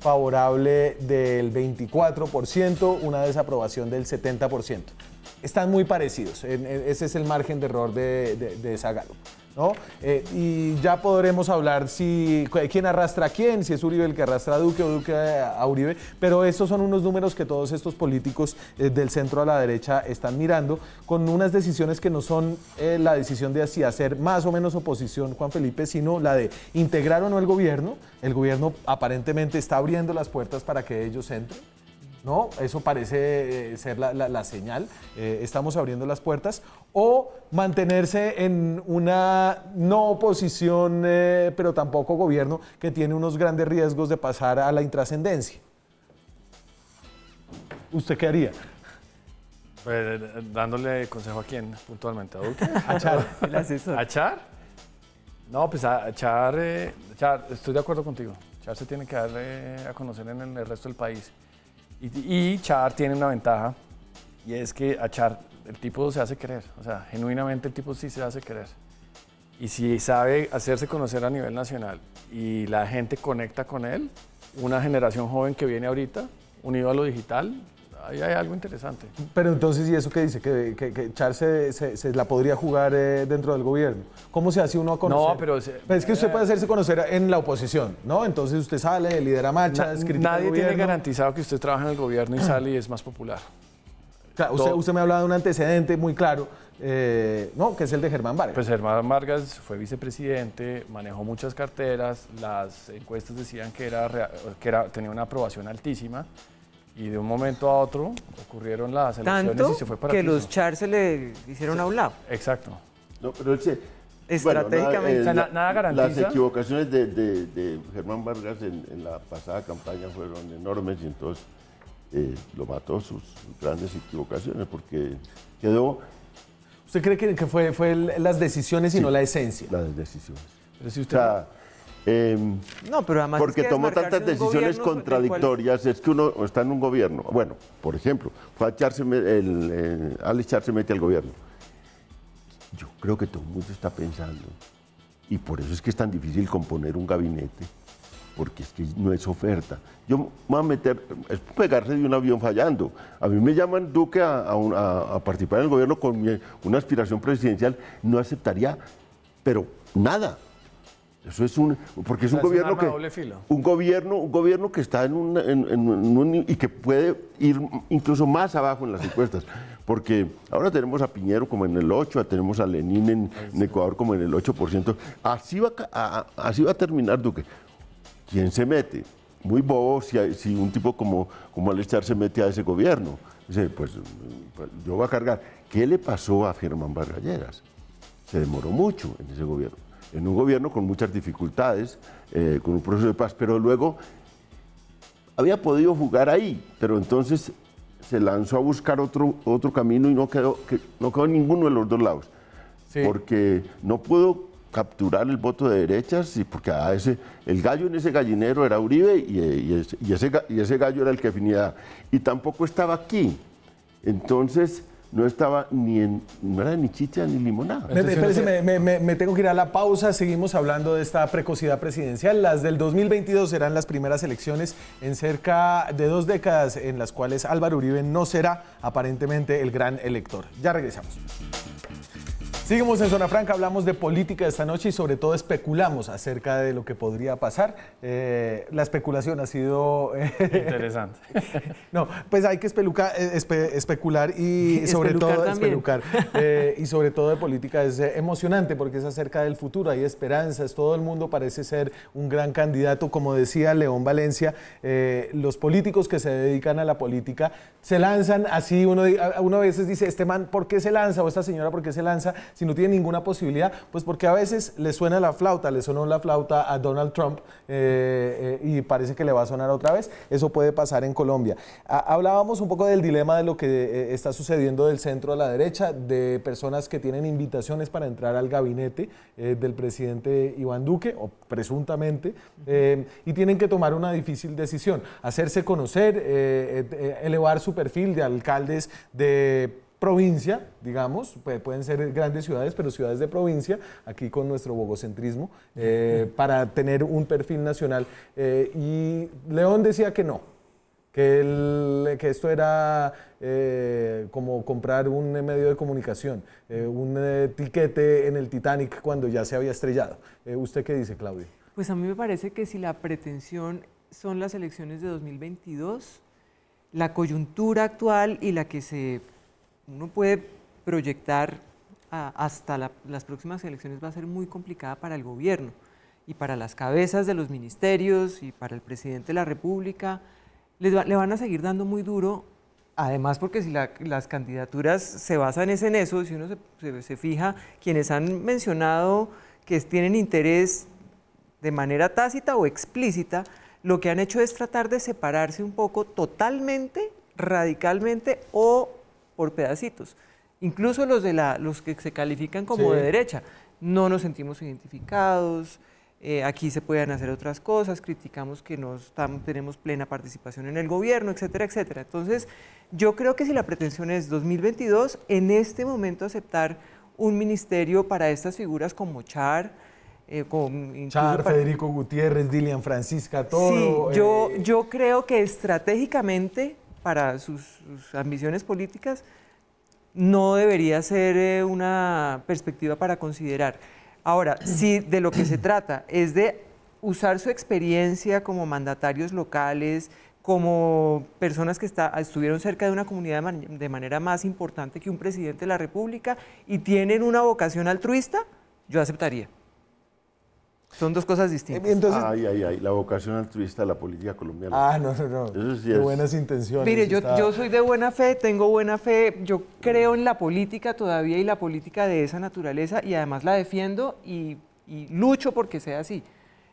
favorable del 24%, una desaprobación del 70%. Están muy parecidos, ese es el margen de error de, de- de esa Gallup. ¿No? Eh, y ya podremos hablar si quién arrastra a quién, si es Uribe el que arrastra a Duque o Duque a Uribe, pero estos son unos números que todos estos políticos eh, del centro a la derecha están mirando, con unas decisiones que no son eh, la decisión de si hacer más o menos oposición, Juan Felipe, sino la de integrar o no el gobierno. El gobierno aparentemente está abriendo las puertas para que ellos entren. ¿No? Eso parece eh, ser la, la- la señal. Eh, estamos abriendo las puertas. O mantenerse en una no oposición, eh, pero tampoco gobierno, que tiene unos grandes riesgos de pasar a la intrascendencia. ¿Usted qué haría? Pues, dándole consejo a quién puntualmente, a Duque. A Char. El asesor. ¿A Char? No, pues a Char, eh, Char, estoy de acuerdo contigo. Char se tiene que dar a conocer en el, resto del país. Y, y Char tiene una ventaja, y es que a Char el tipo se hace querer. O sea, genuinamente el tipo sí se hace querer. Y si sabe hacerse conocer a nivel nacional y la gente conecta con él, una generación joven que viene ahorita, unido a lo digital, ahí hay algo interesante. Pero entonces, ¿y eso qué dice? Que, que, que Char se, se- se la podría jugar eh, dentro del gobierno. ¿Cómo se hace uno a conocer? No, pero se- Pues es que usted puede hacerse conocer en la oposición, ¿no? Entonces usted sale, lidera marchas, Na- nadie tiene garantizado que usted trabaje en el gobierno y sale y es más popular. Claro, usted, usted me ha hablado de un antecedente muy claro, eh, ¿no? Que es el de Germán Vargas. Pues Germán Vargas fue vicepresidente, manejó muchas carteras, las encuestas decían que, era, que era, tenía una aprobación altísima y de un momento a otro ocurrieron las elecciones Tanto y se fue para que piso. los char se le hicieron a un lado. Exacto. No, pero él se- Estratégicamente. O sea, na- nada garantiza. Las equivocaciones de, de- de Germán Vargas en, en la pasada campaña fueron enormes y entonces eh, lo mató sus grandes equivocaciones porque quedó ¿Usted cree que, que fue, fue las decisiones y no la esencia? las decisiones. Pero si O usted, sea, em, No, pero además. es porque que tomó tantas decisiones contradictorias, es que uno está en un gobierno. Bueno, por ejemplo, fue a echarse, el, eh, Alex Char se mete al gobierno. Yo creo que todo el mundo está pensando, y por eso es que es tan difícil componer un gabinete, porque es que no es oferta. Yo me voy a meter, es pegarse de un avión fallando. A mí me llaman Duque a, a un- a- a participar en el gobierno con mi- una aspiración presidencial, no aceptaría, pero nada. Eso es un, porque es O un es un gobierno arma que de doble filo. un gobierno, un gobierno que está en un, en- en un- y que puede ir incluso más abajo en las encuestas, porque ahora tenemos a Piñero como en el 8, tenemos a Lenín en, en Ecuador como en el 8%. Así va, a así va a terminar Duque. ¿Quién se mete? Muy bobo si, hay- si un tipo como, como Alex Char se mete a ese gobierno. Dice, pues, pues, yo voy a cargar. ¿Qué le pasó a Germán Vargas Lleras? se demoró mucho en ese gobierno. En un gobierno con muchas dificultades, eh, con un proceso de paz, pero luego había podido jugar ahí, pero entonces se lanzó a buscar otro, otro camino y no quedó, que, no quedó ninguno de los dos lados. Sí. Porque no pudo capturar el voto de derechas y porque a ese, el gallo en ese gallinero era Uribe y, eh, y ese, y ese y ese gallo era el que definía. Y tampoco estaba aquí. Entonces no estaba ni en, no era ni chicha ni limonada. Me, me- espérese, me- me- me- me tengo que ir a la pausa. Seguimos hablando de esta precocidad presidencial. Las del 2022 serán las primeras elecciones en cerca de dos décadas en las cuales Álvaro Uribe no será aparentemente el gran elector. Ya regresamos. Seguimos en Zona Franca, hablamos de política esta noche y sobre todo especulamos acerca de lo que podría pasar. Eh, la especulación ha sido... eh, interesante. no, pues hay que espeluca- eh, espe- especular y sobre Espelucar todo también. espelucar. Eh, y sobre todo de política es emocionante porque es acerca del futuro, hay esperanzas, todo el mundo parece ser un gran candidato. Como decía León Valencia, eh, los políticos que se dedican a la política se lanzan así, uno, uno a veces dice, este man, ¿por qué se lanza? O esta señora, ¿por qué se lanza? Si no tiene ninguna posibilidad, pues porque a veces le suena la flauta, le sonó la flauta a Donald Trump eh, eh, y parece que le va a sonar otra vez. Eso puede pasar en Colombia. hablábamos un poco del dilema de lo que eh, está sucediendo del centro a la derecha, de personas que tienen invitaciones para entrar al gabinete del presidente Iván Duque, o presuntamente, y tienen que tomar una difícil decisión, hacerse conocer, elevar su perfil de alcaldes de provincia, digamos, pueden ser grandes ciudades, pero ciudades de provincia, aquí con nuestro bogocentrismo, eh, para tener un perfil nacional. Eh, y León decía que no, que, que esto era eh, como comprar un medio de comunicación, un etiquete en el Titanic cuando ya se había estrellado. ¿Usted qué dice, Claudio? Pues a mí me parece que si la pretensión son las elecciones de 2022, la coyuntura actual y la que se uno puede proyectar hasta las próximas elecciones va a ser muy complicada para el gobierno y para las cabezas de los ministerios y para el presidente de la República. le van a seguir dando muy duro, además porque si las candidaturas se basan en eso, si uno se, se fija, quienes han mencionado que tienen interés de manera tácita o explícita, lo que han hecho es tratar de separarse un poco totalmente, radicalmente o por pedacitos. Incluso los, de la, los que se califican como de derecha, no nos sentimos identificados, eh, aquí se pueden hacer otras cosas, criticamos que no tenemos plena participación en el gobierno, etcétera, etcétera. Entonces, yo creo que si la pretensión es 2022, en este momento aceptar un ministerio para estas figuras como Char, eh, con Char, Federico Gutiérrez, Dilian Francisca, todo. Sí, yo, eh, yo creo que estratégicamente para sus, ambiciones políticas, no debería ser eh, una perspectiva para considerar. Ahora, si de lo que se trata es de usar su experiencia como mandatarios locales, como personas que estuvieron cerca de una comunidad de manera más importante que un presidente de la República y tienen una vocación altruista, yo aceptaría. Son dos cosas distintas. Entonces, ay, ay, ay, la vocación altruista de la política colombiana. Ah, no, no, no. Eso sí de buenas intenciones. Mire, yo, yo soy de buena fe, tengo buena fe, yo creo en la política todavía y la política de esa naturaleza y además la defiendo y, y lucho porque sea así.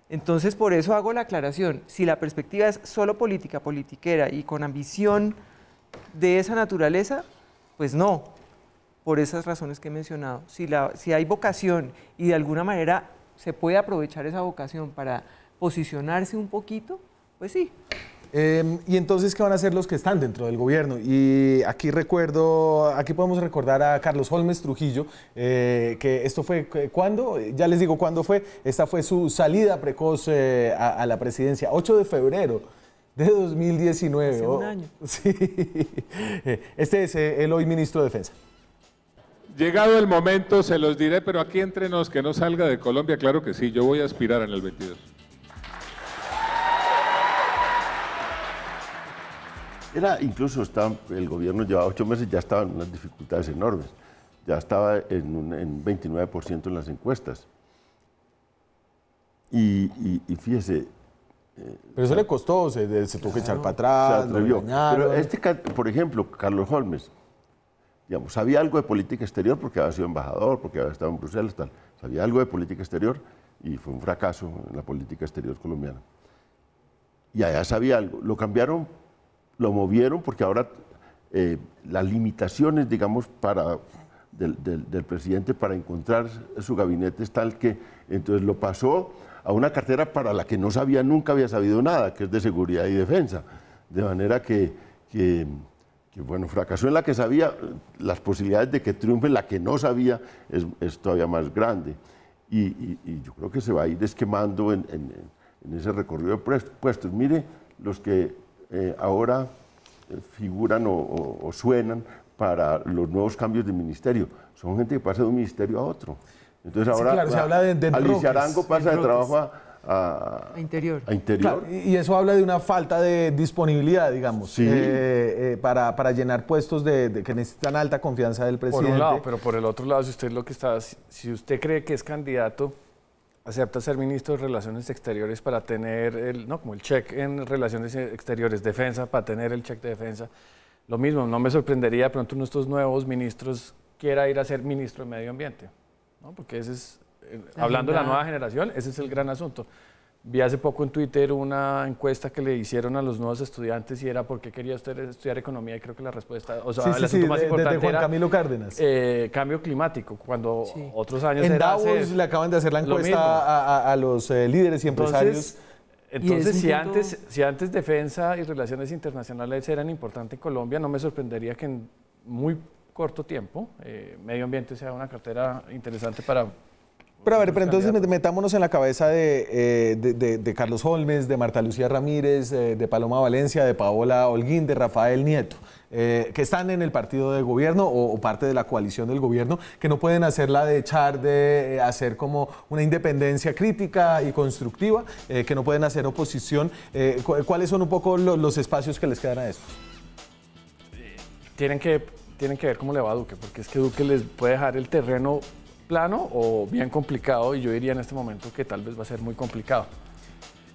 Entonces, por eso hago la aclaración. Si la perspectiva es solo política, politiquera y con ambición de esa naturaleza, pues no, por esas razones que he mencionado. Si, la, si hay vocación y de alguna manera se puede aprovechar esa vocación para posicionarse un poquito, pues sí. Em, y entonces, ¿qué van a hacer los que están dentro del gobierno? Y aquí recuerdo, aquí podemos recordar a Carlos Holmes Trujillo, eh, que esto fue, ¿cuándo? Ya les digo cuándo fue. Esta fue su salida precoz eh, a, la presidencia, 8 de febrero de 2019. Hace un año. Sí. Este es eh, el hoy ministro de Defensa. Llegado el momento, se los diré, pero aquí entrenos que no salga de Colombia, claro que sí, yo voy a aspirar en el 22. Era, incluso está, el gobierno llevaba ocho meses, ya estaban unas dificultades enormes. Ya estaba en, un, en 29% en las encuestas. Y, fíjese. Eh, pero eso le costó, se, se tuvo que echar para atrás, se Pero este, por ejemplo, Carlos Holmes, digamos, sabía algo de política exterior porque había sido embajador, porque había estado en Bruselas, tal. Sabía algo de política exterior y fue un fracaso en la política exterior colombiana. Y allá sabía algo. Lo cambiaron, lo movieron porque ahora eh, las limitaciones, digamos, para, del, del, presidente para encontrar su gabinete es tal que entonces lo pasó a una cartera para la que no sabía, nunca había sabido nada, que es de seguridad y defensa. De manera que, que que bueno, fracasó en la que sabía, las posibilidades de que triunfe en la que no sabía es, todavía más grande. Y, yo creo que se va a ir esquemando en, ese recorrido de puestos. Mire, los que eh, ahora eh, figuran o, suenan para los nuevos cambios de ministerio, son gente que pasa de un ministerio a otro. Entonces ahora se habla de, Alicia Arango pasa de trabajo a a, interior. interior. y eso habla de una falta de disponibilidad, digamos, eh, eh, para, para, llenar puestos de, que necesitan alta confianza del presidente. Por un lado, pero por el otro lado, si usted lo que está, si usted cree que es candidato, acepta ser ministro de Relaciones Exteriores para tener el, no, como el check en Relaciones Exteriores, defensa, para tener el check de defensa. Lo mismo, no me sorprendería de pronto uno de estos nuevos ministros quiera ir a ser ministro de Medio Ambiente, ¿no? porque ese es, eh, hablando de la nueva generación, ese es el gran asunto. Vi hace poco en Twitter una encuesta que le hicieron a los nuevos estudiantes y era por qué quería usted estudiar economía y creo que la respuesta, o sea, Sí, el sí, asunto sí, más de- importante desde Juan era Camilo Cárdenas. eh, cambio climático, cuando otros años en era Davos hacer- le acaban de hacer la lo encuesta mismo. a, a- a los eh, líderes y empresarios. Entonces, entonces si, punto- antes, si antes defensa y relaciones internacionales eran importantes en Colombia, no me sorprendería que en muy corto tiempo eh, medio ambiente sea una cartera interesante para... Pero a ver, pero entonces metámonos en la cabeza de, eh, de- de- de Carlos Holmes, de Marta Lucía Ramírez, eh, de Paloma Valencia, de Paola Holguín, de Rafael Nieto, eh, que están en el partido de gobierno o, o parte de la coalición del gobierno, que no pueden hacer la de echar, de hacer como una independencia crítica y constructiva, que no pueden hacer oposición. Cu- ¿Cuáles son un poco lo- los espacios que les quedan a estos? Tienen que, tienen que ver cómo le va a Duque, porque es que Duque les puede dejar el terreno plano o bien complicado y yo diría en este momento que tal vez va a ser muy complicado.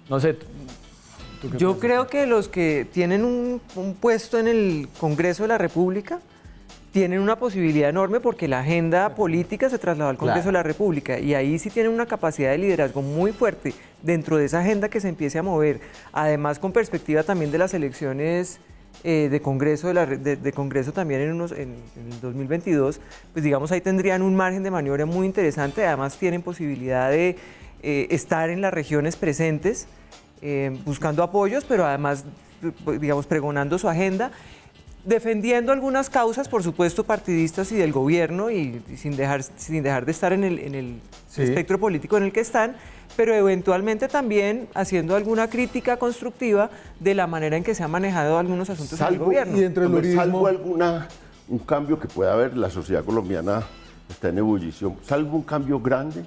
No sé, ¿tú qué Yo piensas? creo que los que tienen un, un puesto en el Congreso de la República tienen una posibilidad enorme porque la agenda política se trasladó al Congreso Claro. de la República y ahí sí tienen una capacidad de liderazgo muy fuerte dentro de esa agenda que se empiece a mover, además con perspectiva también de las elecciones eh, de Congreso de, la de- de Congreso también en, unos, en, en el 2022, pues digamos ahí tendrían un margen de maniobra muy interesante, además tienen posibilidad de eh, estar en las regiones presentes eh, buscando apoyos, pero además, eh, digamos, pregonando su agenda, defendiendo algunas causas, por supuesto, partidistas y del gobierno, y, y sin, dejar, sin dejar de estar en el, en el Sí. espectro político en el que están, pero eventualmente también haciendo alguna crítica constructiva de la manera en que se han manejado algunos asuntos en Salvo, gobierno. y dentro del hombre, salvo alguna, un cambio que pueda haber, la sociedad colombiana está en ebullición, salvo un cambio grande,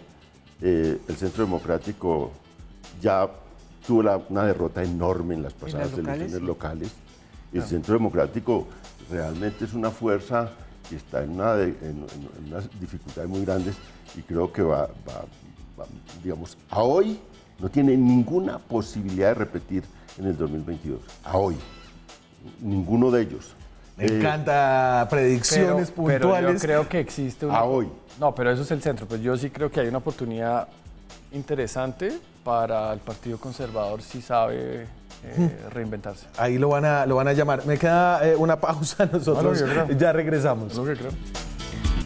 eh, el Centro Democrático ya tuvo la- una derrota enorme en las pasadas las locales, elecciones locales. El Centro Democrático realmente es una fuerza que está en, una de- en- en- en unas dificultades muy grandes y creo que va, va- va, digamos, a hoy no tiene ninguna posibilidad de repetir en el 2022. A hoy. Ninguno de ellos. Me Eh, encanta predicciones pero, pero puntuales. yo creo que existe una... A hoy. No, pero eso es el centro. Pues yo sí creo que hay una oportunidad interesante para el Partido Conservador si sabe eh, reinventarse. Ahí lo van a, lo van a llamar. Me queda eh, una pausa, nosotros yo creo. ya regresamos. Es lo que creo.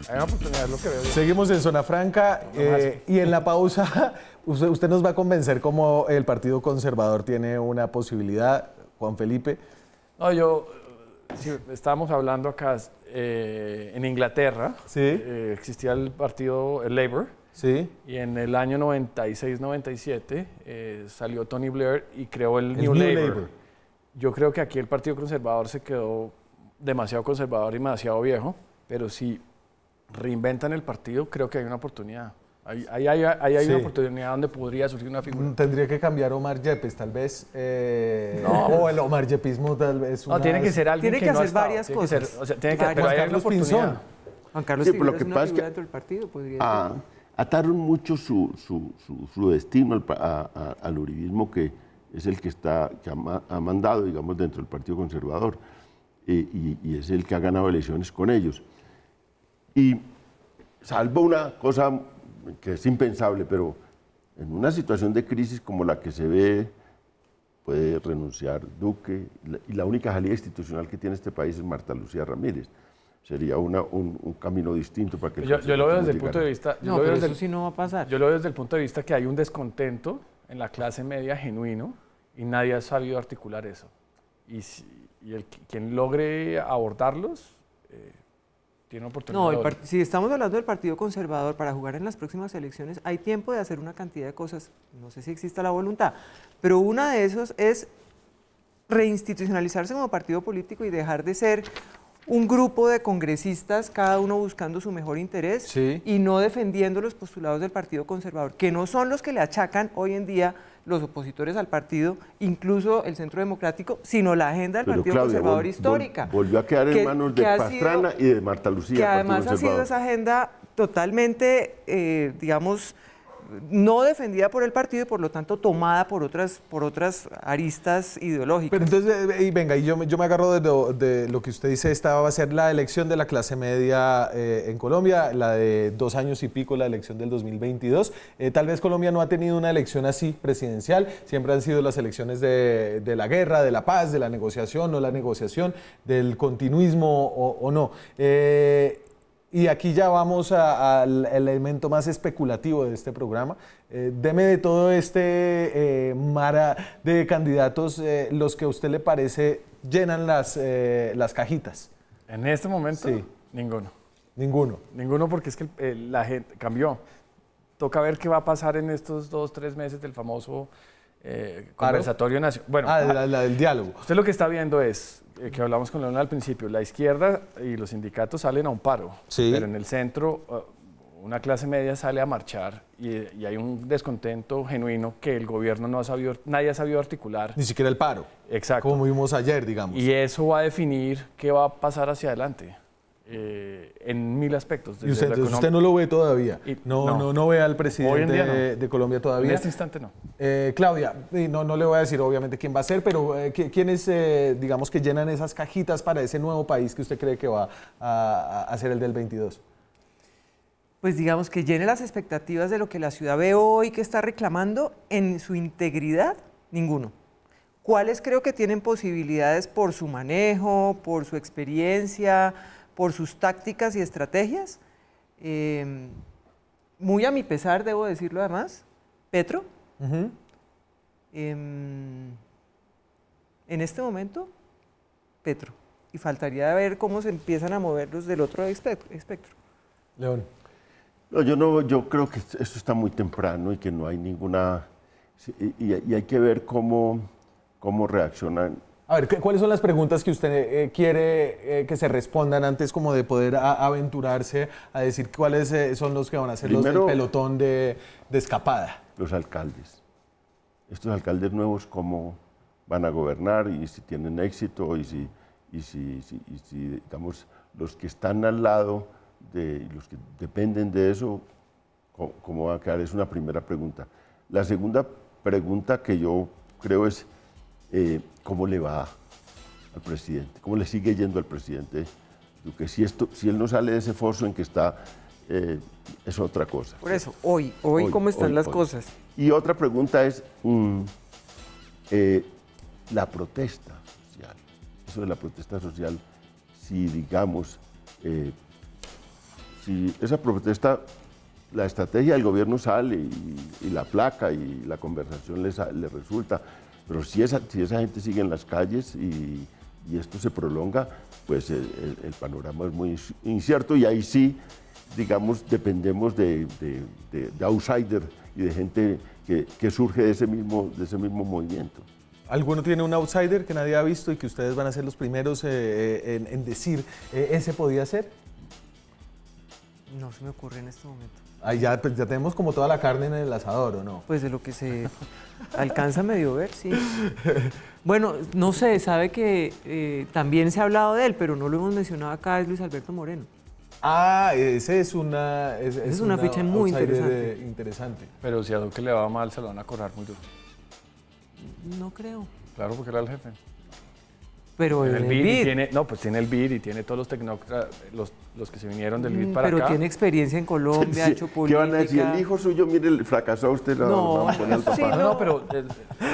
Hay una oportunidad, es lo que veo. yo. Seguimos en Zona Franca eh, y en la pausa usted, usted nos va a convencer cómo el Partido Conservador tiene una posibilidad, Juan Felipe. No, yo, eh, sí, estábamos hablando acá, eh, en Inglaterra Sí. eh, existía el partido el Labour Sí. y en el año 96-97 eh, salió Tony Blair y creó el, El New, New Labour. Labour. Yo creo que aquí el Partido Conservador se quedó demasiado conservador y demasiado viejo, pero si reinventan el partido, creo que hay una oportunidad. Ahí, ahí hay, ahí hay Sí. una oportunidad donde podría surgir una figura. Mm, Tendría que cambiar Omar Yepes, tal vez. eh, No. O el Omar Yepismo, tal vez. No, tiene que ser alguien Tiene que, que no ha hacer estado, varias tiene que ser- cosas. o sea, tiene que, Varias. pero Juan hay Carlos. Pinzón. Juan Carlos Sí, es que una pasa es que- dentro del partido, podría a- ser. ataron mucho su, su- su- su destino al, a- a- al uribismo que es el que, está, que ha, ma- ha mandado, digamos, dentro del Partido Conservador eh, y, y es el que ha ganado elecciones con ellos. Y salvo una cosa que es impensable, pero en una situación de crisis como la que se ve, puede renunciar Duque y la- única salida institucional que tiene este país es Marta Lucía Ramírez. Sería una- un, un camino distinto para que Yo, yo lo veo desde el punto de vista. yo No, lo veo pero desde eso el- sí no va a pasar. Yo lo veo desde el punto de vista que hay un descontento en la clase media genuino y nadie ha sabido articular eso. Y, si- y el, quien logre abordarlos eh, tiene oportunidad. No, el si estamos hablando del Partido Conservador para jugar en las próximas elecciones, hay tiempo de hacer una cantidad de cosas. No sé si exista la voluntad, pero una de esos es reinstitucionalizarse como partido político y dejar de ser un grupo de congresistas, cada uno buscando su mejor interés Sí. y no defendiendo los postulados del Partido Conservador, que no son los que le achacan hoy en día los opositores al partido, incluso el Centro Democrático, sino la agenda del Pero, Partido Claudia, Conservador vol- histórica. volvió a quedar en manos de sido- Pastrana y de Marta Lucía. que además ha sido esa agenda totalmente, eh, digamos, no defendida por el partido y por lo tanto tomada por otras, por otras aristas ideológicas. Pero entonces, eh, y venga, y yo, yo me agarro de lo, que usted dice, esta va a ser la elección de la clase media eh, en Colombia, la de dos años y pico, la elección del 2022. Eh, tal vez Colombia no ha tenido una elección así presidencial, siempre han sido las elecciones de, la guerra, de la paz, de la negociación, no la negociación, del continuismo o, no. Eh, y aquí ya vamos al elemento más especulativo de este programa. Eh, deme de todo este eh, mara de candidatos eh, los que a usted le parece llenan las, eh, las cajitas. En este momento, Sí. ninguno. Ninguno. Ninguno porque es que la gente cambió. Toca ver qué va a pasar en estos dos, tres meses del famoso eh, conversatorio nacional. Bueno, ah, la, la del diálogo. usted lo que está viendo es, eh, que hablamos con León al principio, la izquierda y los sindicatos salen a un paro, Sí. pero en el centro uh, una clase media sale a marchar y, y hay un descontento genuino que el gobierno no ha sabido, nadie ha sabido articular. Ni siquiera el paro. Exacto. Como vimos ayer, digamos. Y eso va a definir qué va a pasar hacia adelante eh, en mil aspectos. Y usted, no lo ve todavía. Y- no, no. no. No, ve al presidente Hoy en día no. de, de Colombia En todavía. este instante no. Eh, Claudia, no, no le voy a decir obviamente quién va a ser, pero eh, ¿qui- ¿quiénes, eh, digamos, que llenan esas cajitas para ese nuevo país que usted cree que va a, a- a ser el del 22? pues digamos que llene las expectativas de lo que la ciudad ve hoy que está reclamando en su integridad, ninguno. ¿Cuáles creo que tienen posibilidades por su manejo, por su experiencia, por sus tácticas y estrategias? Eh, muy a mi pesar, debo decirlo además, Petro. Em, en este momento, Petro. Y faltaría ver cómo se empiezan a mover los del otro espect- espectro. León. No, yo, no, yo creo que esto está muy temprano y que no hay ninguna... y- y hay que ver cómo, cómo reaccionan. A ver, ¿qué- ¿cuáles son las preguntas que usted eh, quiere eh, que se respondan antes como de poder a- aventurarse a decir cuáles eh, son los que van a ser los Primero- del pelotón de, de escapada? los alcaldes. Estos alcaldes nuevos, cómo van a gobernar y si tienen éxito y si, y si, si- y si, digamos, los que están al lado de los que dependen de eso, cómo, cómo va a quedar, es una primera pregunta. La segunda pregunta que yo creo es eh, cómo le va al presidente, cómo le sigue yendo al presidente Duque. Si, esto, si él no sale de ese foso en que está, eh, es otra cosa. Por eso, hoy, hoy, Hoy, ¿cómo están hoy, las hoy. cosas? Y otra pregunta es mm, eh, la protesta social. Eso de la protesta social, si digamos, si esa protesta, la estrategia del gobierno sale y, y la placa y la conversación le, sa- le resulta, pero si esa, si esa gente sigue en las calles y, y esto se prolonga, pues el, el- panorama es muy inci- incierto y ahí sí, digamos, dependemos de, de, de- de outsider y de gente que, que surge de ese, mismo, de ese mismo movimiento. ¿Alguno tiene un outsider que nadie ha visto y que ustedes van a ser los primeros eh, eh, en, en decir eh, ese podía ser? No se me ocurre en este momento. Ahí ya, pues, ya tenemos como toda la carne en el asador, ¿o no? Pues de lo que se alcanza a medio ver, sí. Bueno, no sé, sabe que eh, también se ha hablado de él, pero no lo hemos mencionado acá, es Luis Alberto Moreno. Ah, ese es una... Es, es una ficha muy interesante. interesante. Pero si a Duque le va mal, se lo van a cobrar muy duro. No creo. Claro, porque era el jefe. Pero en el el BID y BID, tiene, no, pues tiene el BID y tiene todos los tecnócratas, los, los que se vinieron del BID mm, para pero acá. tiene experiencia en Colombia, ha Sí, hecho ¿Qué política. van a decir? El hijo suyo, mire, fracasó usted, lo No, vamos a poner al sí. No, no, pero, eh,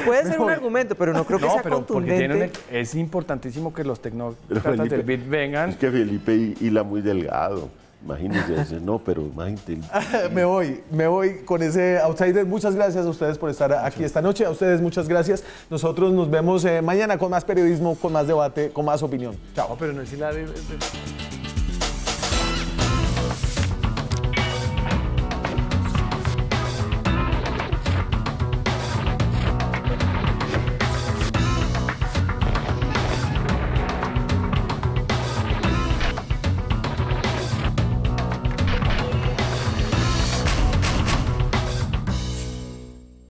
Puede ser un argumento, pero no creo que no, sea pero porque tiene contundente. un- es importantísimo que los Pero tecnócratas Felipe, del BID vengan. Es que Felipe hila muy delgado. Imagínense, dice, no, pero imagínate. me voy, me voy con ese outsider. Muchas gracias a ustedes por estar aquí esta noche. A ustedes muchas gracias. Nosotros nos vemos eh, mañana con más periodismo, con más debate, con más opinión. Chao. No, pero no es es-